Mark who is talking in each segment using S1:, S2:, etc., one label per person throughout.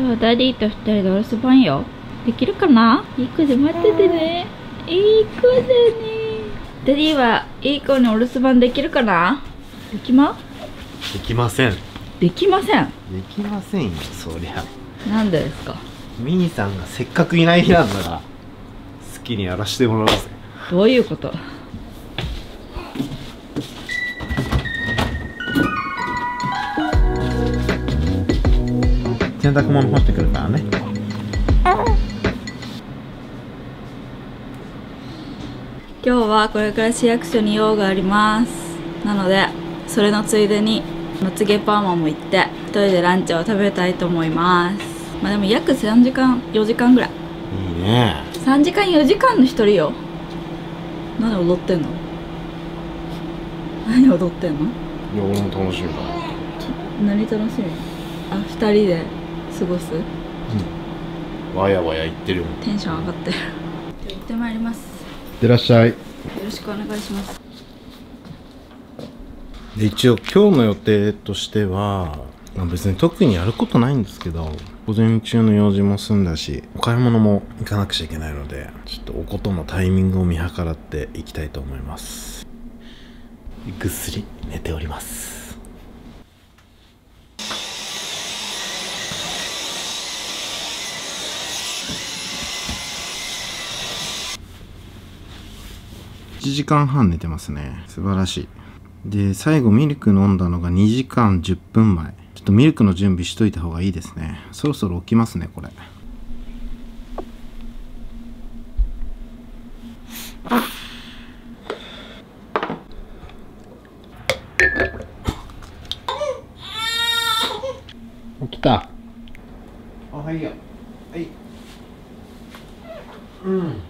S1: 今日はダディと二人でお留守番よ。できるかな？いい子で待っててね。いい子だね。ダディはいい子にお留守番できるかな？できま？
S2: できません。
S1: できません。
S2: できませんよそりゃ。
S1: なんでですか？
S2: ミニさんがせっかくいない日なんだから好きにやらしてもらおうぜ。
S1: どういうこと？
S2: 洗濯物干してくるからね。
S1: 今日はこれから市役所に用があります。なのでそれのついでにまつげパーマも行って一人でランチを食べたいと思います。まあでも約3時間4時間ぐらい。
S2: いいね。
S1: 3時間4時間の一人よ。何踊ってんの？何踊ってんの？
S2: いや俺も楽しみだ
S1: 何楽しみ？あ二人で過ごす？
S2: わやわや言ってるよ
S1: テンション上がってる。行ってまいります。
S2: いってらっしゃい。
S1: よろしくお願いします。
S2: で一応今日の予定としては、まあ、別に特にやることないんですけど午前中の用事も済んだしお買い物も行かなくちゃいけないのでちょっとおことのタイミングを見計らっていきたいと思います。ぐっすり寝ております1時間半寝てますね。素晴らしい。で最後ミルク飲んだのが2時間10分前。ちょっとミルクの準備しといた方がいいですね。そろそろ起きますねこれ。起きた。おはよう。はい。うん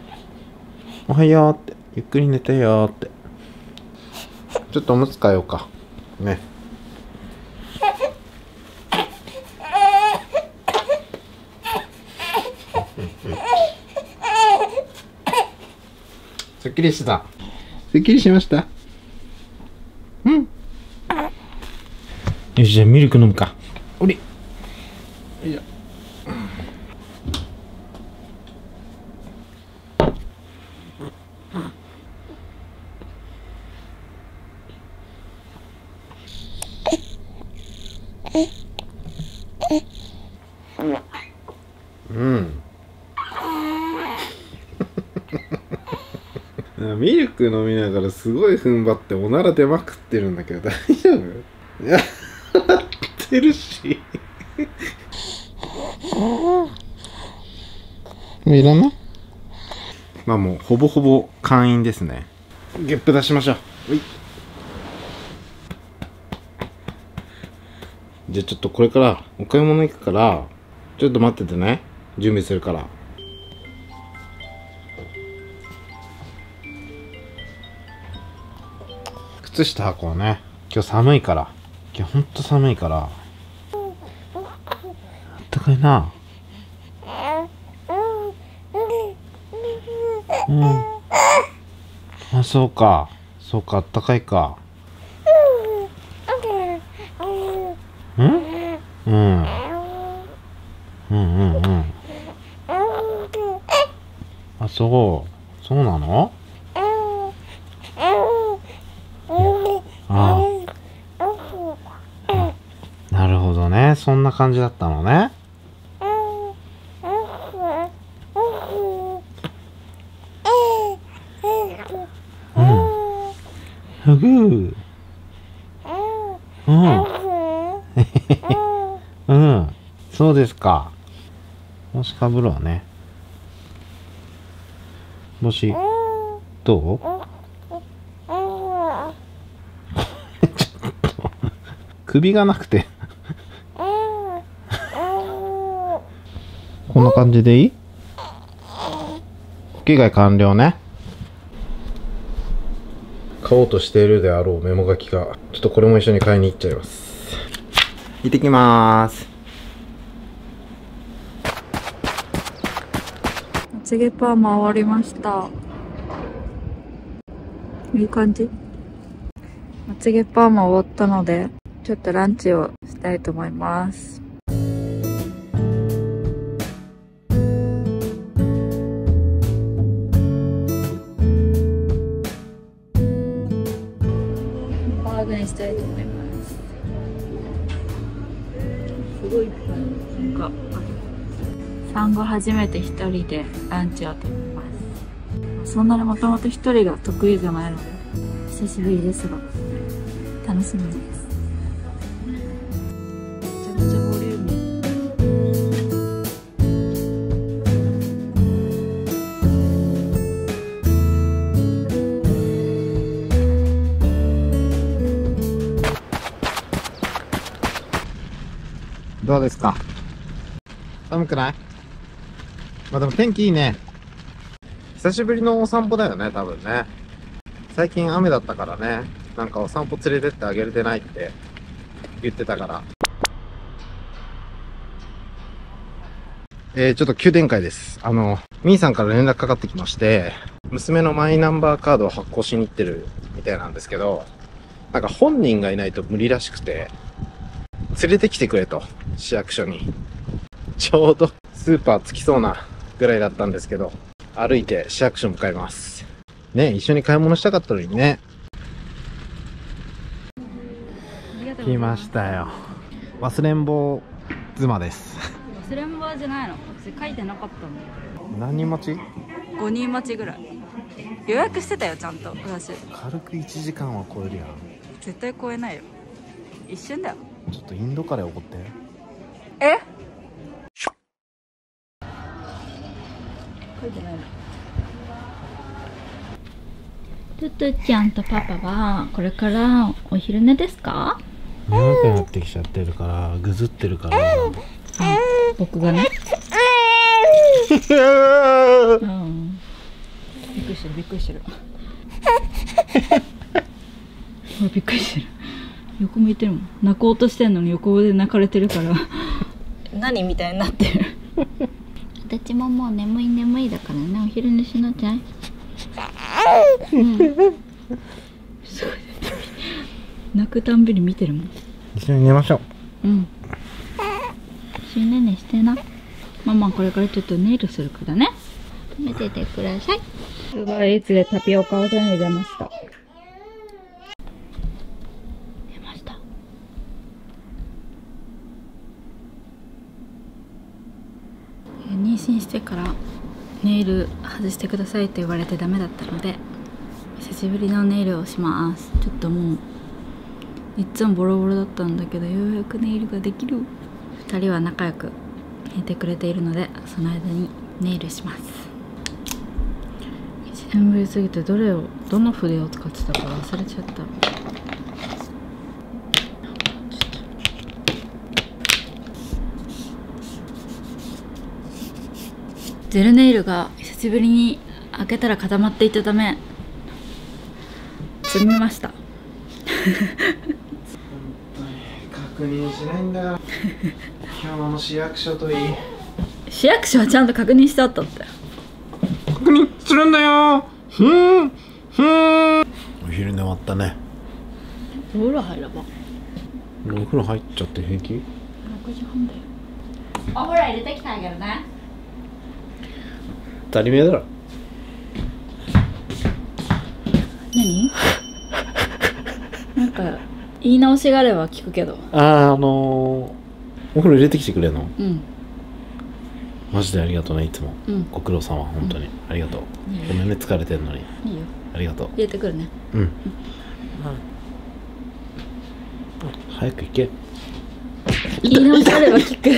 S2: おはようってゆっくり寝てよーって。ちょっとおむつ替えようか。ね。すっきりした。すっきりしました？うん。よしじゃあミルク飲むか。おり。よいしょうん。ミルク飲みながらすごい踏ん張っておなら出まくってるんだけど大丈夫？いや、ってるし。いらない？まあもうほぼほぼ会員ですね。ゲップ出しましょう。ほいじゃあちょっとこれからお買い物行くから、ちょっと待っててね。準備するから。靴下履こうね。今日寒いから。今日ほんと寒いから。あったかいな。うん。あ、そうか。そうか、あったかいか。うん？うん。うんうんうん。あ、そう。そうなのああ。なるほどね。そんな感じだったのね。うん。ふぐ。うん。うん。そうですか。帽子かぶろうね。帽子、どう？ちょっと、首がなくて。こんな感じでいい？着替え完了ね。買おうとしているであろうメモ書きが、ちょっとこれも一緒に買いに行っちゃいます。行ってきまーす。
S1: まつげパーマ終わりましたいい感じ？まつげパーマ終わったのでちょっとランチをしたいと思います産後初めて一人でランチを食べます。そんなにもともと一人が得意じゃないので久しぶりですが楽しみです。
S2: どうですか？寒くない？まあでも天気いいね。久しぶりのお散歩だよね、多分ね。最近雨だったからね。なんかお散歩連れてってあげれてないって言ってたから。えー、ちょっと急展開です。あの、みーさんから連絡かかってきまして、娘のマイナンバーカードを発行しに行ってるみたいなんですけど、なんか本人がいないと無理らしくて、連れてきてくれと、市役所に。ちょうどスーパー着きそうなぐらいだったんですけど、歩いて市役所向かいます。ね、一緒に買い物したかったのにね。来ましたよ。忘れん坊妻です。
S1: 忘れん坊じゃないの私書いてなかったんだよ
S2: 何人待ち
S1: ？5人待ちぐらい予約してたよちゃんと私
S2: 軽く1時間は超えるやん。
S1: 絶対超えないよ一瞬だよ
S2: ちょっとインドカレーおごって。
S1: え？書いてないの。トゥトゥちゃんとパパはこれからお昼寝ですか？
S2: 眠くなってきちゃってるから、ぐずってるから。
S1: 僕がね。うん。びっくりしてるびっくりしてる。びっくりしてる。横向いてるもん。泣こうとしてんのに横で泣かれてるから。何みたいになってる私ももう眠い眠いだからね。お昼寝しなちゃい。うん。すごい泣くたんびに見てるもん。
S2: 一緒に寝ましょう。
S1: うん。一緒にねねしてな。ママこれからちょっとネイルするからね。見ててください。ウーバーイーツでタピオカを手に入れました出ましたえー妊娠してからネイル外してくださいと言われてダメだったので久しぶりのネイルをします。ちょっともういっつもボロボロだったんだけどようやくネイルができる。2人は仲良く寝てくれているのでその間にネイルします。1年ぶりすぎてどれをどの筆を使ってたか忘れちゃった。ジェルネイルが久しぶりに開けたら固まっていたため積みました。
S2: 確認しないんだから。今日の市役所といい。
S1: 市役所はちゃんと確認してあったって。
S2: 確認するんだよ。ふーん。ふーん。お昼寝終わったね。
S1: お風呂入れば。
S2: お風呂入っちゃって平気
S1: ？6時半だよ。お風呂入れてきたんやけどね
S2: 当たり前だろ。
S1: 何？なんか言い直しがあれば聞くけど。
S2: あーあのー、お風呂入れてきてくれるの？
S1: うん。
S2: マジでありがとうねいつも。
S1: うん。
S2: ご苦労様本当に、ありがとう。ごめんね疲れてんのに。
S1: いいよ。
S2: ありがとう。
S1: 入れてくるね。
S2: うん、早く行け。
S1: 言い直しあれば聞く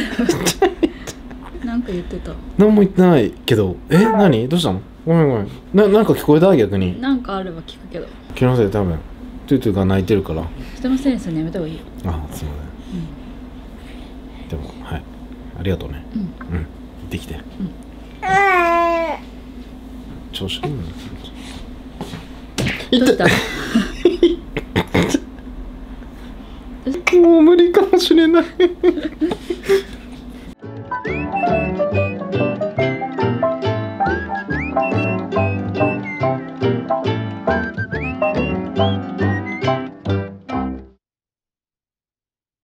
S1: なんか言ってた。
S2: 何も言ってないけど。え何？どうしたの？ごめんごめん。ななんか聞こえた逆に。
S1: なんかあれば聞くけど。
S2: 気のせいで多分。トゥトゥが泣いてるから。
S1: 人のせいにするのやめた方がいいよ。
S2: あすいません、でもはい。ありがとうね。
S1: うん。
S2: うん。行ってきて、調子いいの？
S1: どうした？
S2: もう無理かもしれない